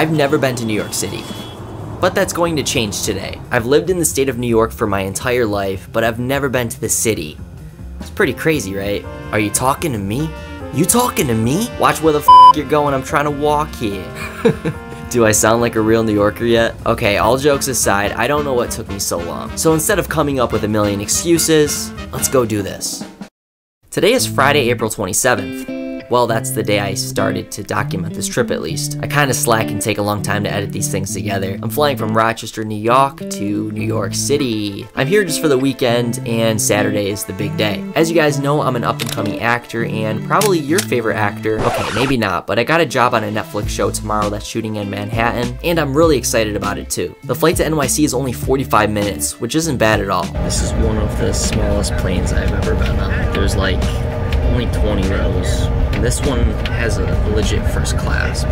I've never been to New York City. But that's going to change today. I've lived in the state of New York for my entire life, but I've never been to the city. It's pretty crazy, right? Are you talking to me? You talking to me? Watch where the f you're going, I'm trying to walk here. Do I sound like a real New Yorker yet? Okay, all jokes aside, I don't know what took me so long. So instead of coming up with a million excuses, let's go do this. Today is Friday, April 27th. Well, that's the day I started to document this trip at least. I kinda slack and take a long time to edit these things together. I'm flying from Rochester, New York to New York City. I'm here just for the weekend and Saturday is the big day. As you guys know, I'm an up and coming actor and probably your favorite actor. Okay, maybe not, but I got a job on a Netflix show tomorrow that's shooting in Manhattan and I'm really excited about it too. The flight to NYC is only 45 minutes, which isn't bad at all. This is one of the smallest planes I've ever been on. There's like only 20 rows. This one has a legit first class,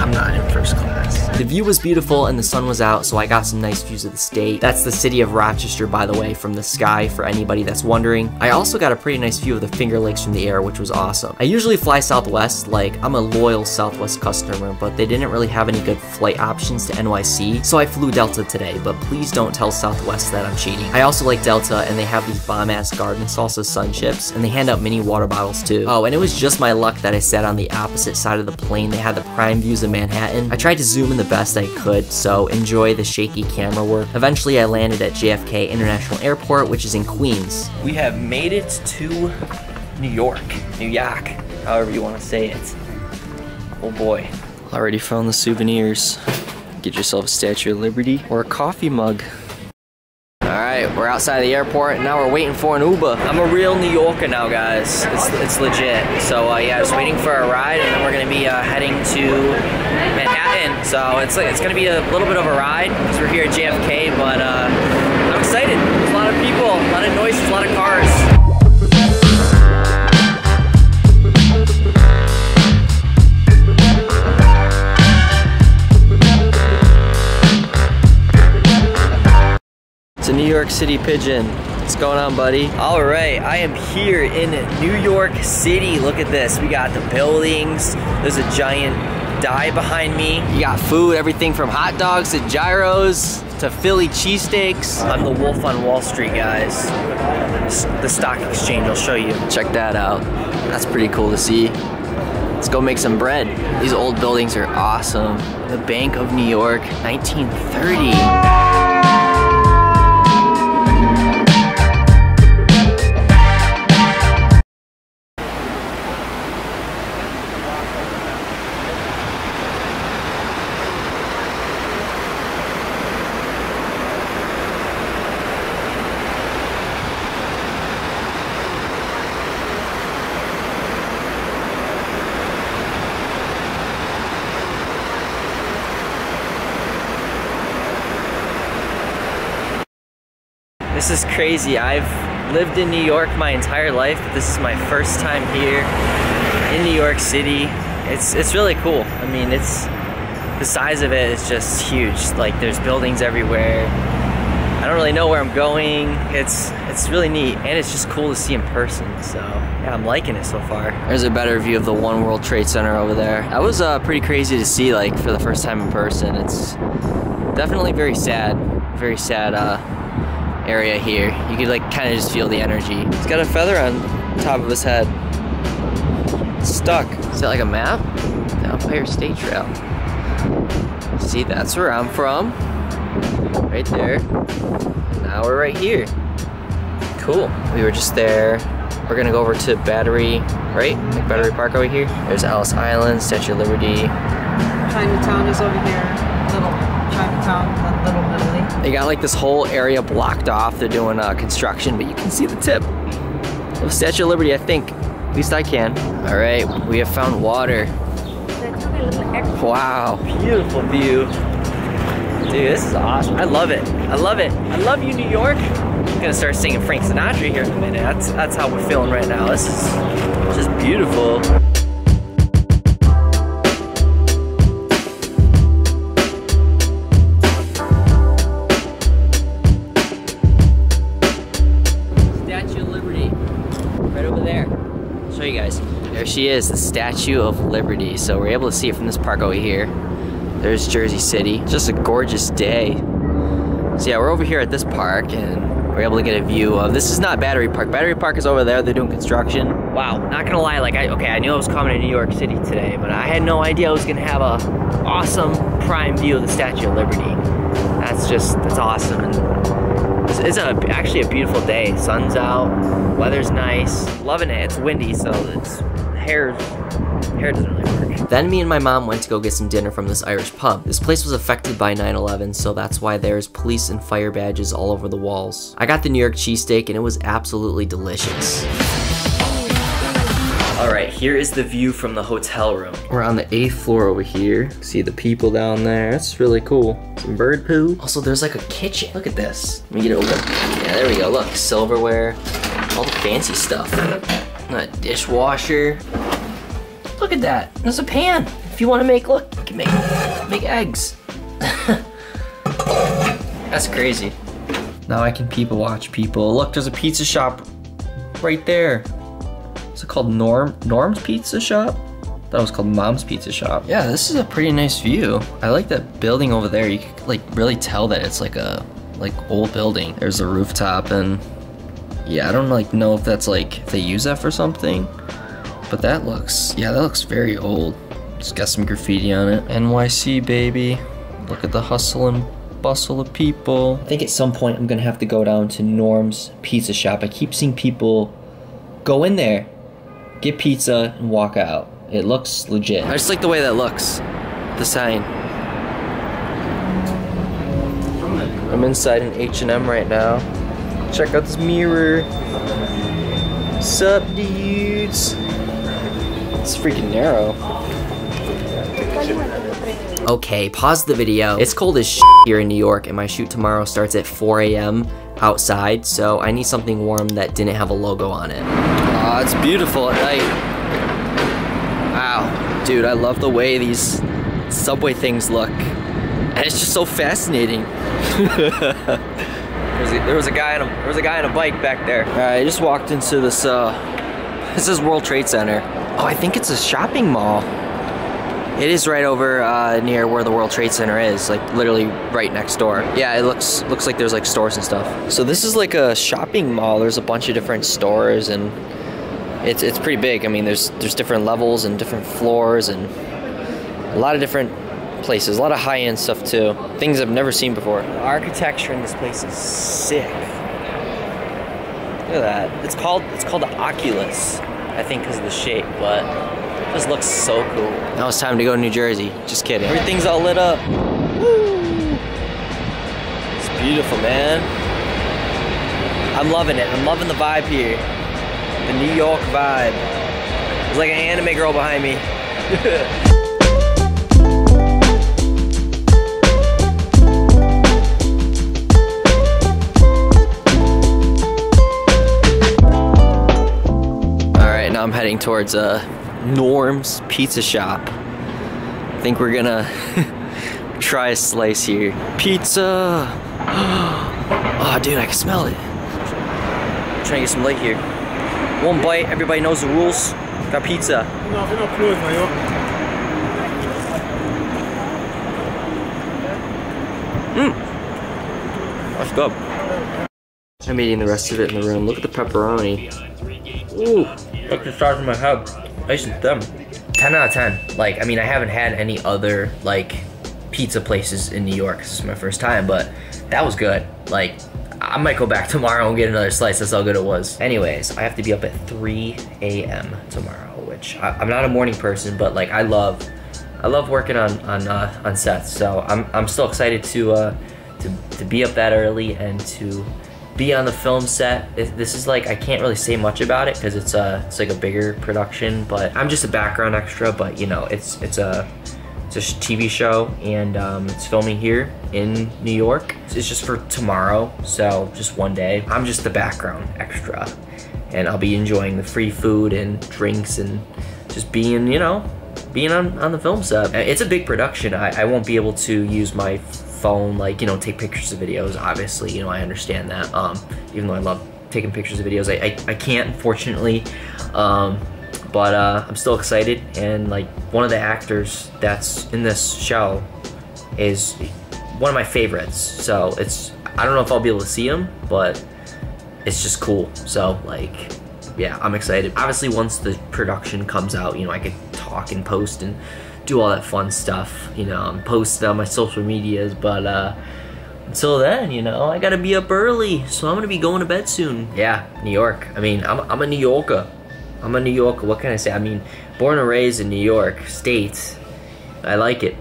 I'm not in first class. The view was beautiful and the sun was out, so I got some nice views of the state. That's the city of Rochester, by the way, from the sky, for anybody that's wondering. I also got a pretty nice view of the Finger Lakes from the air, which was awesome. I usually fly Southwest, like, I'm a loyal Southwest customer, but they didn't really have any good flight options to NYC, so I flew Delta today, but please don't tell Southwest that I'm cheating. I also like Delta, and they have these bomb-ass garden salsa sun chips, and they hand out mini water bottles too. Oh, and it was just my luck that I sat on the opposite side of the plane. They had the prime views of Manhattan. I tried to zoom in the best I could, so enjoy the shaky camera work. Eventually I landed at JFK International Airport, which is in Queens. We have made it to New York, New York, however you want to say it. Oh boy. Already found the souvenirs. Get yourself a Statue of Liberty or a coffee mug. Alright, we're outside the airport and now we're waiting for an Uber. I'm a real New Yorker now, guys. It's, it's legit. So uh, yeah, just waiting for a ride and then we're gonna be uh, heading to Manhattan. So it's it's gonna be a little bit of a ride because we're here at JFK, but uh, I'm excited. There's a lot of people, a lot of noises, a lot of cars. It's a New York City Pigeon. What's going on, buddy? All right, I am here in New York City. Look at this. We got the buildings. There's a giant die behind me. You got food, everything from hot dogs to gyros to Philly cheesesteaks. I'm the wolf on Wall Street, guys. The stock exchange, I'll show you. Check that out. That's pretty cool to see. Let's go make some bread. These old buildings are awesome. The Bank of New York, 1930. This is crazy. I've lived in New York my entire life, but this is my first time here in New York City. It's it's really cool. I mean, it's the size of it is just huge. Like there's buildings everywhere. I don't really know where I'm going. It's it's really neat and it's just cool to see in person. So yeah, I'm liking it so far. There's a better view of the One World Trade Center over there. That was uh, pretty crazy to see like for the first time in person. It's definitely very sad, very sad uh, area here. You could like kind of just feel the energy. He's got a feather on top of his head. It's stuck. Is that like a map? The Empire State Trail. See, that's where I'm from. Right there. Now we're right here. Cool. We were just there. We're gonna go over to Battery, right? Like Battery Park over here. There's Ellis Island, Statue of Liberty. Chinatown is over here. Little Chinatown. They got like this whole area blocked off. They're doing uh, construction, but you can see the tip of Statue of Liberty, I think. At least I can. All right, we have found water. Wow, beautiful view. Dude, this is awesome. I love it. I love it. I love you, New York. I'm gonna start singing Frank Sinatra here in a minute. That's that's how we're feeling right now. This is just beautiful. She is, the Statue of Liberty. So we're able to see it from this park over here. There's Jersey City. Just a gorgeous day. So yeah, we're over here at this park and we're able to get a view of, this is not Battery Park. Battery Park is over there, they're doing construction. Wow, not gonna lie, like I, okay, I knew I was coming to New York City today, but I had no idea I was gonna have a awesome prime view of the Statue of Liberty. That's just, that's awesome. And it's, it's a, actually a beautiful day. Sun's out, weather's nice, loving it. It's windy, so it's, hair, hair doesn't really work. Then me and my mom went to go get some dinner from this Irish pub. This place was affected by 9-11, so that's why there's police and fire badges all over the walls. I got the New York cheesesteak and it was absolutely delicious. Alright, here is the view from the hotel room. We're on the 8th floor over here. See the people down there. That's really cool. Some bird poo. Also, there's like a kitchen. Look at this. Let me get it open. Yeah, there we go. Look, silverware. All the fancy stuff. A dishwasher. Look at that. There's a pan. If you want to make, look, you can make, make eggs. That's crazy. Now I can people watch people. Look, there's a pizza shop right there. Is it called Norm Norm's Pizza Shop? That was called Mom's Pizza Shop. Yeah, this is a pretty nice view. I like that building over there. You can like really tell that it's like a like old building. There's a rooftop and yeah, I don't like know if that's like if they use that for something. But that looks, yeah, that looks very old. It's got some graffiti on it. NYC, baby. Look at the hustle and bustle of people. I think at some point I'm gonna have to go down to Norm's Pizza Shop. I keep seeing people go in there, get pizza, and walk out. It looks legit. I just like the way that looks. The sign. I'm inside an H&M right now. Check out this mirror. Sup, dudes? It's freaking narrow. Okay, pause the video. It's cold as shit here in New York and my shoot tomorrow starts at 4 a.m. outside, so I need something warm that didn't have a logo on it. Aw, oh, it's beautiful at night. Wow, dude, I love the way these subway things look. And it's just so fascinating. there was a guy on a there was a guy on a bike back there. I just walked into this uh this is World Trade Center. Oh, I think it's a shopping mall. It is right over uh, near where the World Trade Center is, like literally right next door. Yeah, it looks looks like there's like stores and stuff. So this is like a shopping mall. There's a bunch of different stores and it's it's pretty big. I mean, there's there's different levels and different floors and a lot of different places. A lot of high-end stuff too. Things I've never seen before. The architecture in this place is sick. Look at that. It's called it's called the Oculus. I think because of the shape, but it just looks so cool. Now it's time to go to New Jersey. Just kidding. Everything's all lit up. Woo! It's beautiful, man. I'm loving it. I'm loving the vibe here. The New York vibe. There's like an anime girl behind me. towards uh, Norm's Pizza Shop. I think we're gonna try a slice here. Pizza! Oh, dude, I can smell it. I'm trying to get some light here. One bite, everybody knows the rules. Got pizza. Mmm. That's good. I'm eating the rest of it in the room. Look at the pepperoni. Ooh. Look the stars in my head. Nice and thin. 10 out of 10. Like, I mean, I haven't had any other, like, pizza places in New York. This is my first time, but that was good. Like, I might go back tomorrow and get another slice. That's how good it was. Anyways, I have to be up at 3 a.m. tomorrow, which I, am not a morning person, but like I love, I love working on on uh, on sets. So I'm I'm still excited to uh, to to be up that early and to be on the film set. This is like, I can't really say much about it because it's a, it's like a bigger production, but I'm just a background extra, but you know, it's, it's a, it's a TV show and um, it's filming here in New York. It's just for tomorrow, so just one day. I'm just the background extra and I'll be enjoying the free food and drinks and just being, you know, being on, on the film set. It's a big production. I, I won't be able to use my phone, like, you know, take pictures of videos, obviously, you know, I understand that, um, even though I love taking pictures of videos, I, I, I can't, unfortunately, um, but uh, I'm still excited, and like, one of the actors that's in this show, is one of my favorites. So it's I don't know if I'll be able to see him, but it's just cool. So like, yeah, I'm excited. Obviously, once the production comes out, you know, I could talk and post and do all that fun stuff, you know, and post on my social medias. But uh, until then, you know, I gotta be up early, so I'm gonna be going to bed soon. Yeah, New York. I mean, I'm I'm a New Yorker. I'm a New Yorker. What can I say? I mean, born and raised in New York State. I like it.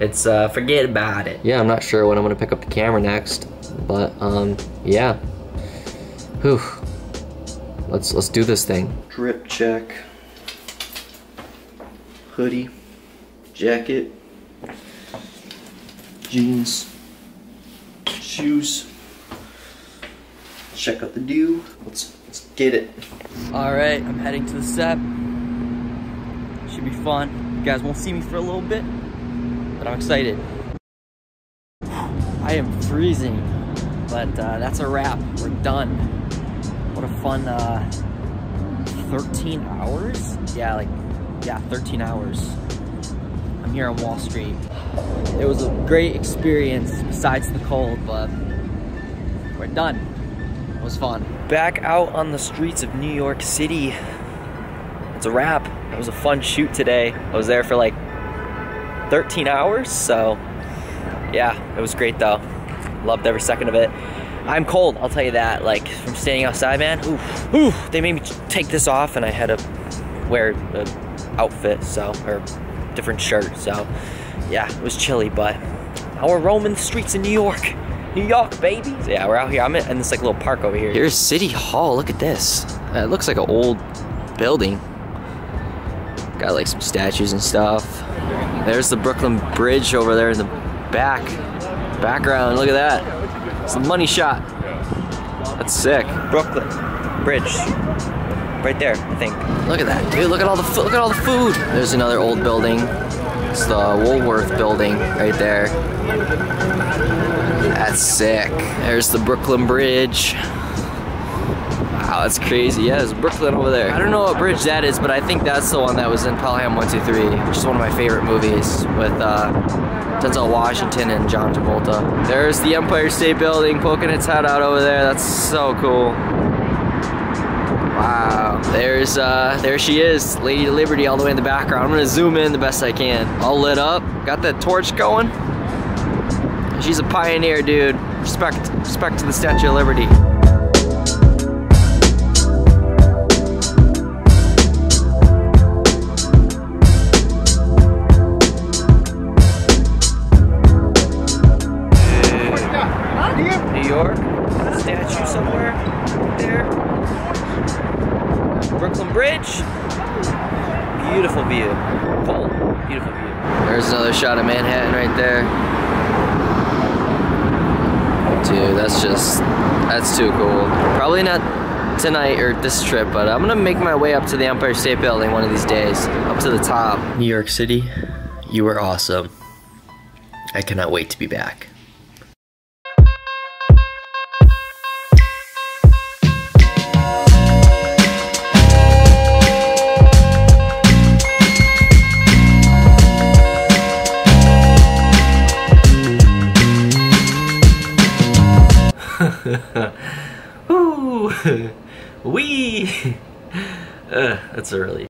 It's uh, forget about it. Yeah, I'm not sure when I'm gonna pick up the camera next, but um, yeah. Whew. Let's let's do this thing. Drip check. Hoodie, jacket, jeans, shoes. Check out the dew. Let's let's get it. All right, I'm heading to the set. Should be fun. You guys won't see me for a little bit, but I'm excited. I am freezing, but uh, that's a wrap. We're done. What a fun uh, 13 hours? Yeah, like, yeah, 13 hours. Here on Wall Street. It was a great experience besides the cold, but we're done. It was fun. Back out on the streets of New York City. It's a wrap. It was a fun shoot today. I was there for like 13 hours, so yeah, it was great though. Loved every second of it. I'm cold, I'll tell you that. Like from standing outside, man. Ooh, they made me take this off, and I had to wear an outfit, so or different shirt. So yeah, it was chilly, but now we're roaming the streets of New York. New York, baby. So yeah, we're out here. I'm in this like little park over here. Here's City Hall. Look at this. It looks like an old building. Got like some statues and stuff. There's the Brooklyn Bridge over there in the back. Background, look at that. It's a money shot. That's sick. Brooklyn Bridge. Right there, I think. Look at that, dude. Look at all the look at all the food. There's another old building. It's the Woolworth building right there. That's sick. There's the Brooklyn Bridge. Wow, that's crazy. Yeah, there's Brooklyn over there. I don't know what bridge that is, but I think that's the one that was in Pelham 123, which is one of my favorite movies with uh, Denzel Washington and John Travolta. There's the Empire State Building poking its head out over there. That's so cool. There's uh, there she is, Lady Liberty all the way in the background. I'm gonna zoom in the best I can. All lit up, got that torch going. She's a pioneer, dude. Respect, respect to the Statue of Liberty. Too. Probably not tonight or this trip, but I'm gonna make my way up to the Empire State Building one of these days. Up to the top. New York City, you were awesome. I cannot wait to be back. Ooh, wee. Uh, that's a really